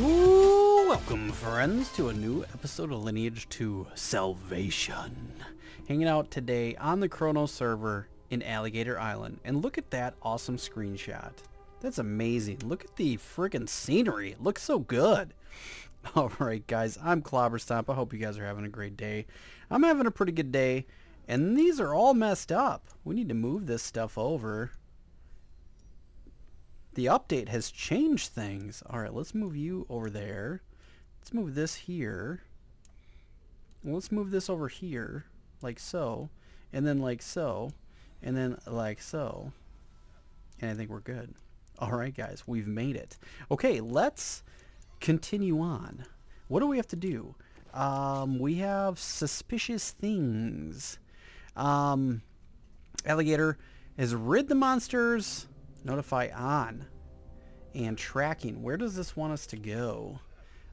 Ooh, welcome friends to a new episode of Lineage 2 Salvation. Hanging out today on the Chronos server in Alligator Island. And look at that awesome screenshot. That's amazing. Look at the friggin' scenery. It looks so good. Alright guys, I'm Clobberstomp. I hope you guys are having a great day. I'm having a pretty good day. And these are all messed up. We need to move this stuff over. The update has changed things. Alright, let's move you over there. Let's move this here. Let's move this over here, like so. And then like so. And then like so. And I think we're good. Alright guys, we've made it. Okay, let's continue on. What do we have to do? Um, we have suspicious things. Um, Alligator has rid the monsters Notify on. And tracking. Where does this want us to go?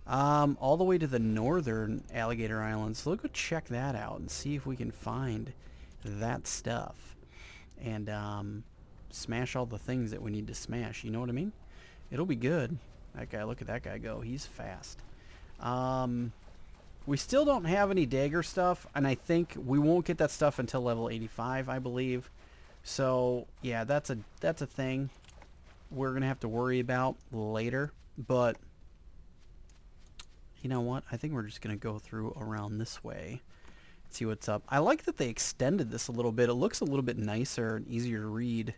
Um, all the way to the northern Alligator Islands. So let's go check that out and see if we can find that stuff. And um, smash all the things that we need to smash. You know what I mean? It'll be good. That guy, look at that guy go. He's fast. Um, we still don't have any dagger stuff, and I think we won't get that stuff until level 85, I believe. So yeah, that's a that's a thing we're gonna have to worry about later. But you know what? I think we're just gonna go through around this way. See what's up. I like that they extended this a little bit. It looks a little bit nicer and easier to read.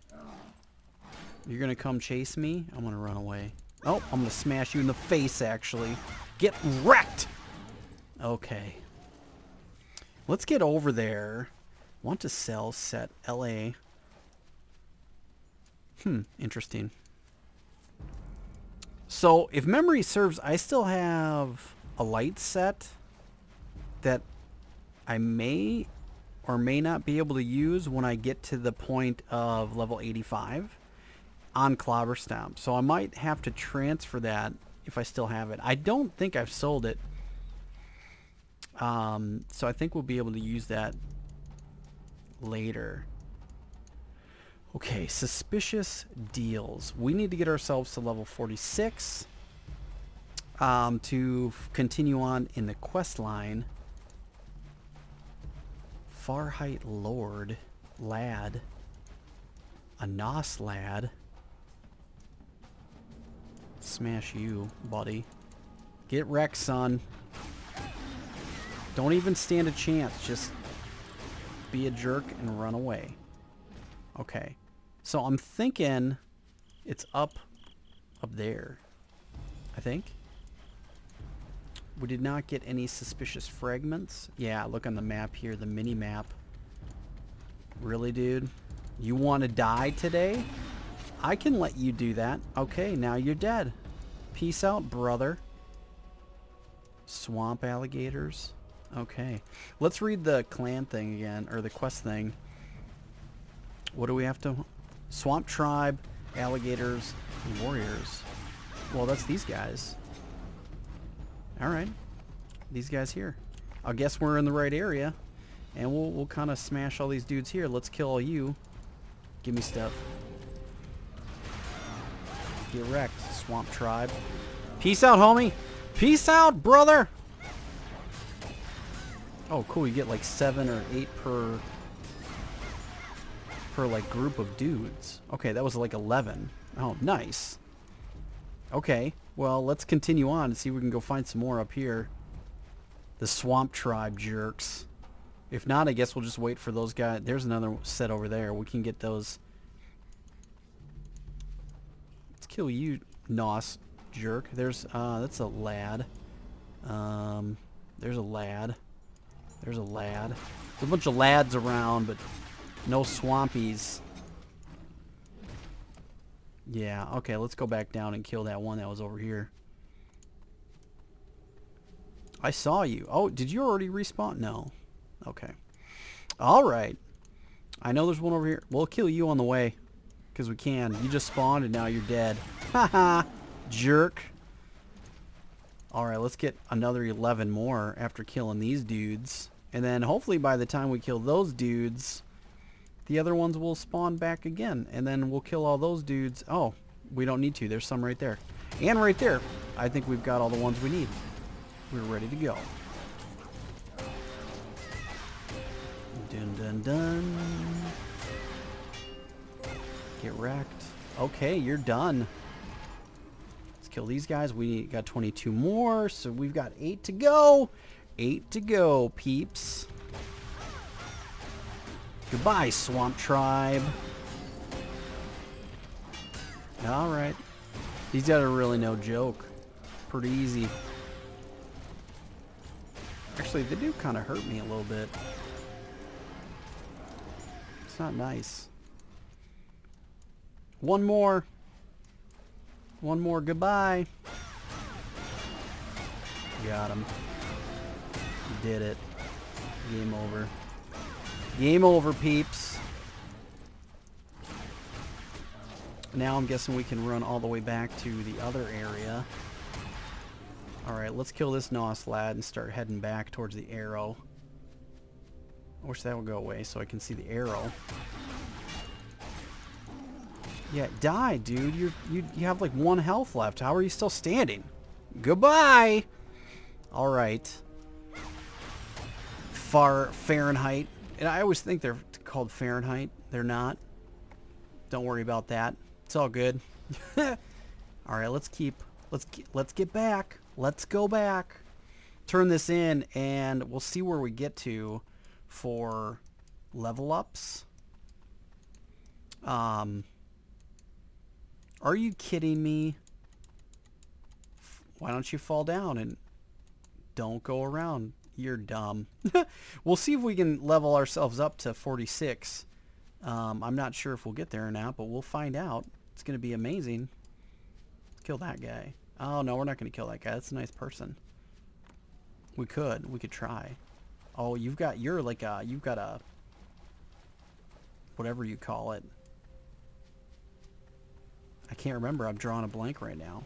You're gonna come chase me? I'm gonna run away. Oh, I'm gonna smash you in the face actually. Get wrecked! Okay. Let's get over there. Want to sell set LA Hmm, interesting. So, if memory serves, I still have a light set that I may or may not be able to use when I get to the point of level 85 on Clobberstomp. So I might have to transfer that if I still have it. I don't think I've sold it. Um, so I think we'll be able to use that later. Okay, suspicious deals. We need to get ourselves to level 46 um, to continue on in the quest line. Farheight Lord, lad, a Nos lad. Smash you, buddy. Get wrecked, son. Don't even stand a chance. Just be a jerk and run away. Okay. So I'm thinking it's up up there. I think. We did not get any suspicious fragments. Yeah, look on the map here, the mini map. Really, dude? You want to die today? I can let you do that. Okay, now you're dead. Peace out, brother. Swamp alligators. Okay. Let's read the clan thing again, or the quest thing. What do we have to Swamp Tribe, Alligators, Warriors. Well, that's these guys. Alright. These guys here. I guess we're in the right area. And we'll, we'll kind of smash all these dudes here. Let's kill all you. Give me stuff. Get wrecked, Swamp Tribe. Peace out, homie. Peace out, brother. Oh, cool. You get like seven or eight per per like group of dudes. Okay, that was like 11. Oh, nice. Okay, well, let's continue on and see if we can go find some more up here. The Swamp Tribe jerks. If not, I guess we'll just wait for those guys. There's another set over there. We can get those. Let's kill you, Nos jerk. There's, uh, that's a lad. Um, there's a lad. There's a lad. There's a bunch of lads around, but no swampies. Yeah, okay, let's go back down and kill that one that was over here. I saw you. Oh, did you already respawn? No. Okay. Alright. I know there's one over here. We'll kill you on the way. Because we can. You just spawned and now you're dead. Haha. Jerk. Alright, let's get another 11 more after killing these dudes. And then hopefully by the time we kill those dudes, the other ones will spawn back again. And then we'll kill all those dudes. Oh, we don't need to. There's some right there. And right there, I think we've got all the ones we need. We're ready to go. Dun dun dun. Get wrecked. Okay, you're done. Let's kill these guys. We got 22 more, so we've got eight to go. Eight to go, peeps. Goodbye, Swamp Tribe. Alright. These guys are really no joke. Pretty easy. Actually, they do kind of hurt me a little bit. It's not nice. One more. One more. Goodbye. Got him. Did it. Game over. Game over, peeps. Now I'm guessing we can run all the way back to the other area. Alright, let's kill this Nos lad and start heading back towards the arrow. I wish that would go away so I can see the arrow. Yeah, die, dude. you you you have like one health left. How are you still standing? Goodbye. All right. Far Fahrenheit. And I always think they're called Fahrenheit. They're not. Don't worry about that. It's all good. all right, let's keep let's let's get back. Let's go back. Turn this in and we'll see where we get to for level ups. Um are you kidding me? Why don't you fall down and don't go around? You're dumb. we'll see if we can level ourselves up to 46. Um, I'm not sure if we'll get there or not, but we'll find out. It's going to be amazing. Let's kill that guy. Oh, no, we're not going to kill that guy. That's a nice person. We could. We could try. Oh, you've got, you're like a, you've got a, whatever you call it. I can't remember. I'm drawing a blank right now.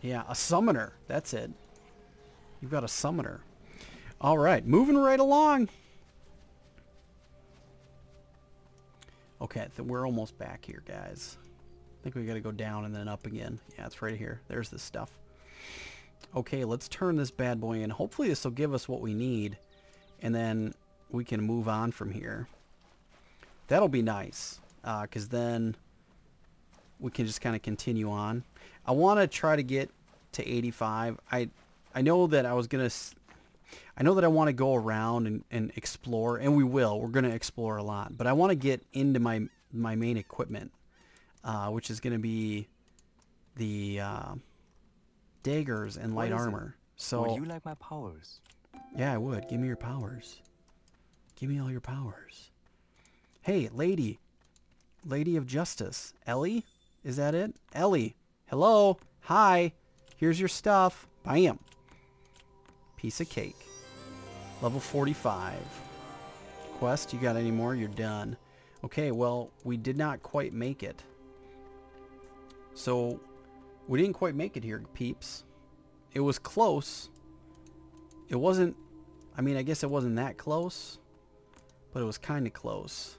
Yeah, a summoner. That's it. You've got a summoner. All right, moving right along. Okay, we're almost back here, guys. I think we got to go down and then up again. Yeah, it's right here. There's this stuff. Okay, let's turn this bad boy in. Hopefully this will give us what we need. And then we can move on from here. That'll be nice because uh, then we can just kind of continue on. I want to try to get to 85. I I know that I was going to... I know that I want to go around and, and explore, and we will. We're going to explore a lot. But I want to get into my, my main equipment, uh, which is going to be the uh, daggers and light armor. So Would you like my powers? Yeah, I would. Give me your powers. Give me all your powers. Hey, lady, Lady of Justice. Ellie? Is that it? Ellie. Hello? Hi. Here's your stuff. Bam. Piece of cake. Level 45. Quest, you got any more? You're done. Okay, well, we did not quite make it. So, we didn't quite make it here, peeps. It was close. It wasn't... I mean, I guess it wasn't that close. But it was kind of close.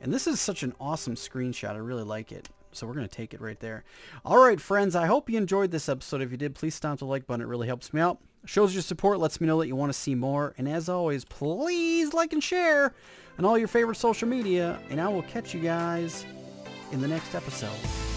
And this is such an awesome screenshot. I really like it. So we're going to take it right there. All right, friends. I hope you enjoyed this episode. If you did, please stomp the like button. It really helps me out. Shows your support. Lets me know that you want to see more. And as always, please like and share on all your favorite social media. And I will catch you guys in the next episode.